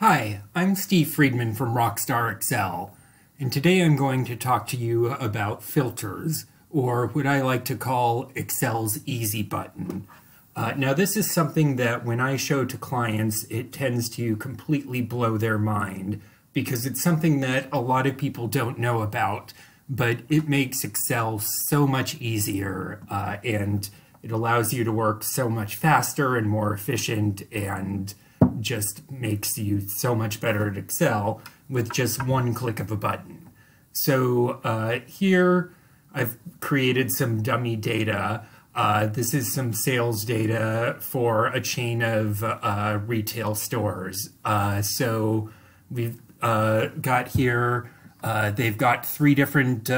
Hi, I'm Steve Friedman from Rockstar Excel, and today I'm going to talk to you about filters, or what I like to call Excel's easy button. Uh, now this is something that when I show to clients, it tends to completely blow their mind, because it's something that a lot of people don't know about, but it makes Excel so much easier, uh, and it allows you to work so much faster and more efficient and just makes you so much better at Excel with just one click of a button. So uh, here I've created some dummy data. Uh, this is some sales data for a chain of uh, retail stores. Uh, so we've uh, got here, uh, they've got three different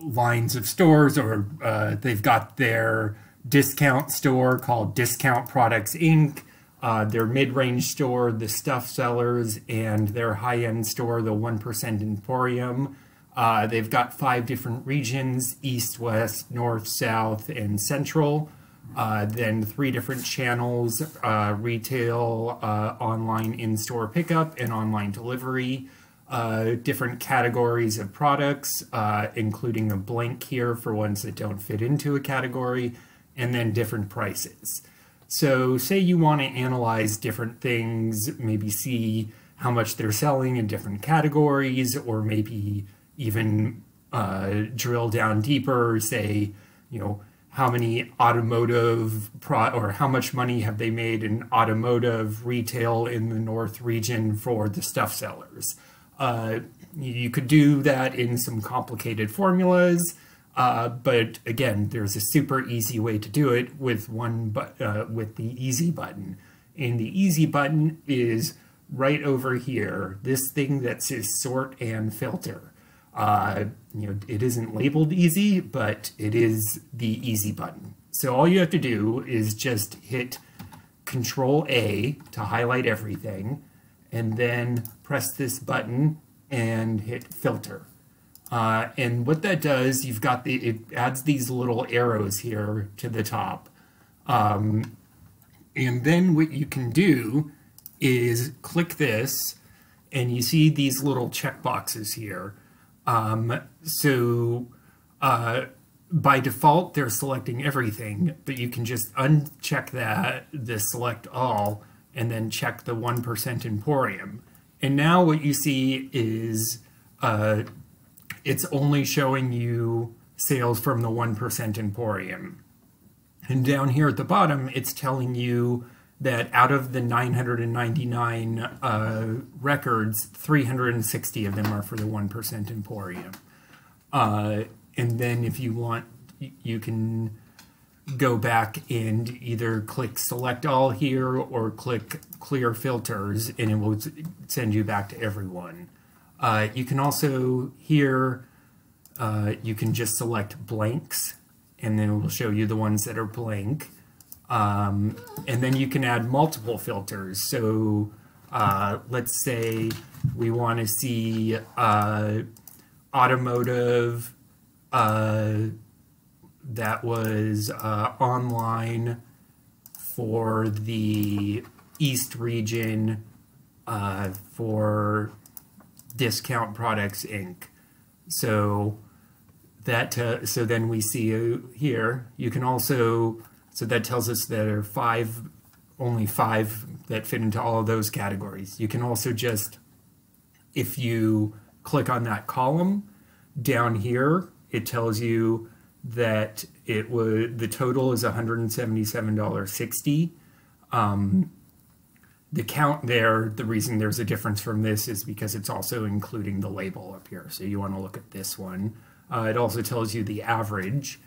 lines of stores or they've got their discount store called Discount Products Inc uh, their mid-range store, the Stuff Sellers, and their high-end store, the 1% Emporium. Uh, they've got five different regions, east, west, north, south, and central. Uh, then three different channels, uh, retail, uh, online in-store pickup, and online delivery. Uh, different categories of products, including a blank here for ones that don't fit into a category, and then different prices. So say you want to analyze different things, maybe see how much they're selling in different categories, or maybe even uh, drill down deeper, say, you know, how many automotive pro or how much money have they made in automotive retail in the North region for the stuff sellers. Uh, you could do that in some complicated formulas. Uh, but again, there's a super easy way to do it with one but uh, with the easy button. And the easy button is right over here, this thing that says sort and filter. Uh, you know, it isn't labeled easy, but it is the easy button. So all you have to do is just hit Control A to highlight everything, and then press this button and hit filter. Uh, and what that does, you've got the, it adds these little arrows here to the top. Um, and then what you can do is click this and you see these little check boxes here. Um, so uh, by default, they're selecting everything, but you can just uncheck that, the select all, and then check the 1% Emporium. And now what you see is uh, it's only showing you sales from the 1% Emporium. And down here at the bottom, it's telling you that out of the 999 uh, records, 360 of them are for the 1% Emporium. Uh, and then if you want, you can go back and either click select all here or click clear filters and it will send you back to everyone. Uh, you can also here, uh, you can just select blanks and then it will show you the ones that are blank. Um, and then you can add multiple filters. So uh, let's say we want to see uh, automotive uh, that was uh, online for the East region for Discount Products Inc. So that uh, so then we see here you can also so that tells us there are five only five that fit into all of those categories. You can also just if you click on that column down here it tells you that it would the total is $177.60 um, the count there, the reason there's a difference from this is because it's also including the label up here. So you want to look at this one. Uh, it also tells you the average.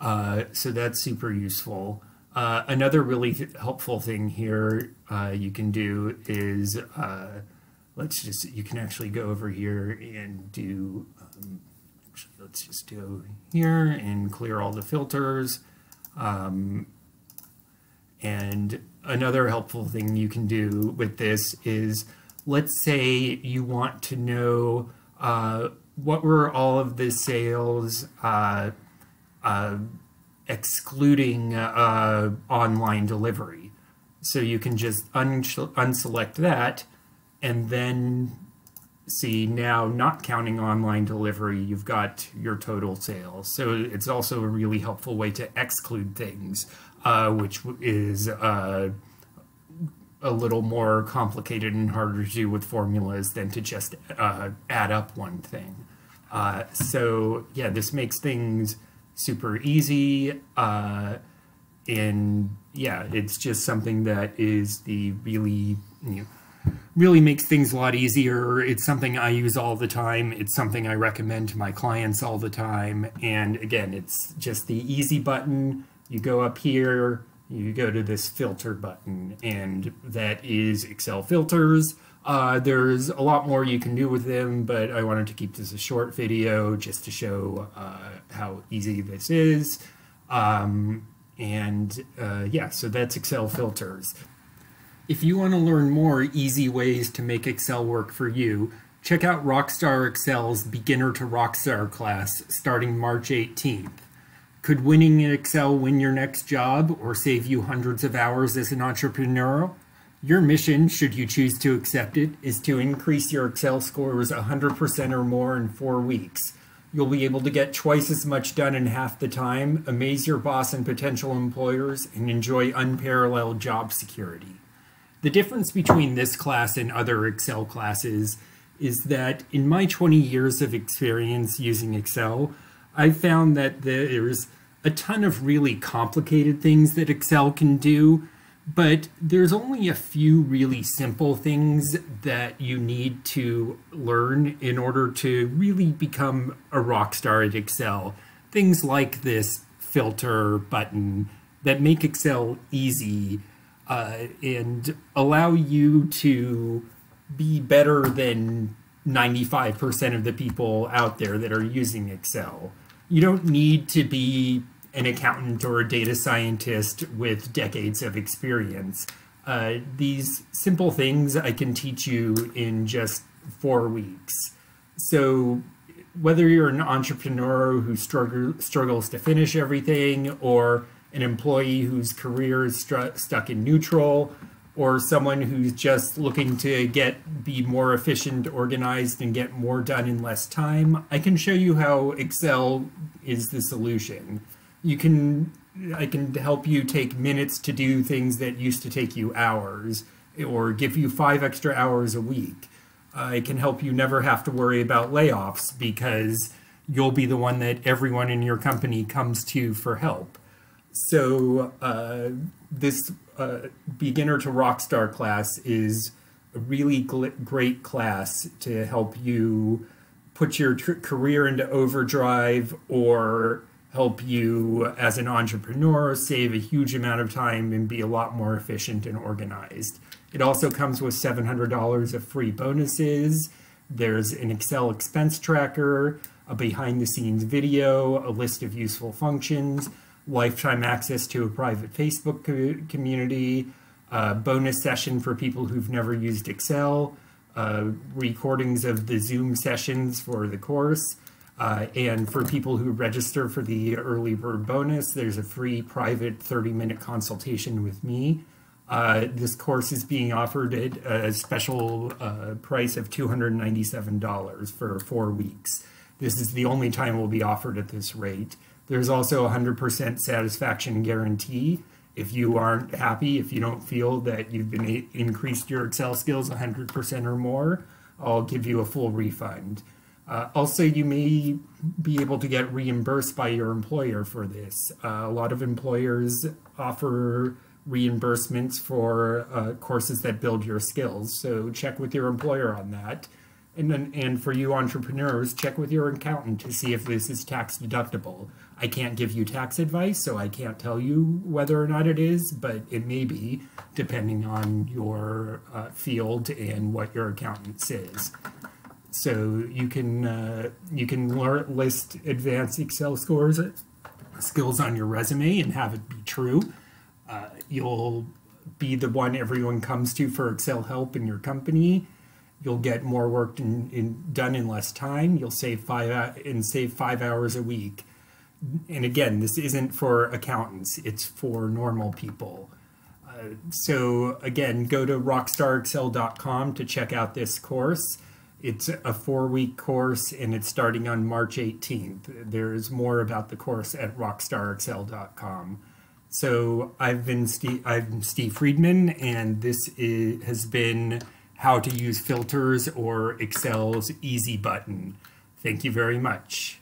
Uh, so that's super useful. Uh, another really helpful thing here uh, you can do is, uh, let's just, you can actually go over here and do, um, let's just go here and clear all the filters. Um, and another helpful thing you can do with this is, let's say you want to know uh, what were all of the sales uh, uh, excluding uh, online delivery. So you can just un unselect that and then see now not counting online delivery, you've got your total sales. So it's also a really helpful way to exclude things, uh, which is uh, a little more complicated and harder to do with formulas than to just uh, add up one thing. Uh, so yeah, this makes things super easy. Uh, and yeah, it's just something that is the really, you know, really makes things a lot easier. It's something I use all the time. It's something I recommend to my clients all the time. And again, it's just the easy button. You go up here, you go to this filter button, and that is Excel filters. Uh, there's a lot more you can do with them, but I wanted to keep this a short video just to show uh, how easy this is. Um, and uh, yeah, so that's Excel filters. If you want to learn more easy ways to make Excel work for you, check out Rockstar Excel's Beginner to Rockstar class starting March 18th. Could winning in Excel win your next job or save you hundreds of hours as an entrepreneur? Your mission, should you choose to accept it, is to increase your Excel scores 100% or more in four weeks. You'll be able to get twice as much done in half the time, amaze your boss and potential employers, and enjoy unparalleled job security. The difference between this class and other Excel classes is that in my 20 years of experience using Excel, I've found that there's a ton of really complicated things that Excel can do, but there's only a few really simple things that you need to learn in order to really become a rock star at Excel. Things like this filter button that make Excel easy uh, and allow you to be better than 95% of the people out there that are using Excel. You don't need to be an accountant or a data scientist with decades of experience. Uh, these simple things I can teach you in just four weeks. So whether you're an entrepreneur who struggle, struggles to finish everything or an employee whose career is stuck in neutral, or someone who's just looking to get be more efficient, organized, and get more done in less time, I can show you how Excel is the solution. You can I can help you take minutes to do things that used to take you hours, or give you five extra hours a week. I can help you never have to worry about layoffs because you'll be the one that everyone in your company comes to for help. So uh, this uh, beginner to rockstar class is a really great class to help you put your career into overdrive or help you as an entrepreneur save a huge amount of time and be a lot more efficient and organized. It also comes with $700 of free bonuses. There's an Excel expense tracker, a behind the scenes video, a list of useful functions, lifetime access to a private Facebook co community, a bonus session for people who've never used Excel, uh, recordings of the Zoom sessions for the course, uh, and for people who register for the early bird bonus, there's a free private 30-minute consultation with me. Uh, this course is being offered at a special uh, price of $297 for four weeks. This is the only time it will be offered at this rate. There's also a 100% satisfaction guarantee. If you aren't happy, if you don't feel that you've been increased your Excel skills 100% or more, I'll give you a full refund. Uh, also, you may be able to get reimbursed by your employer for this. Uh, a lot of employers offer reimbursements for uh, courses that build your skills, so check with your employer on that. And, then, and for you entrepreneurs, check with your accountant to see if this is tax deductible. I can't give you tax advice, so I can't tell you whether or not it is, but it may be, depending on your uh, field and what your accountant says. So you can uh, you can list advanced Excel scores skills on your resume and have it be true. Uh, you'll be the one everyone comes to for Excel help in your company. You'll get more work in, in, done in less time. You'll save five and save five hours a week and again, this isn't for accountants, it's for normal people. Uh, so again, go to rockstarexcel.com to check out this course. It's a four-week course and it's starting on March 18th. There's more about the course at rockstarexcel.com. So I've been Steve, I'm Steve Friedman, and this is, has been how to use filters or Excel's easy button. Thank you very much.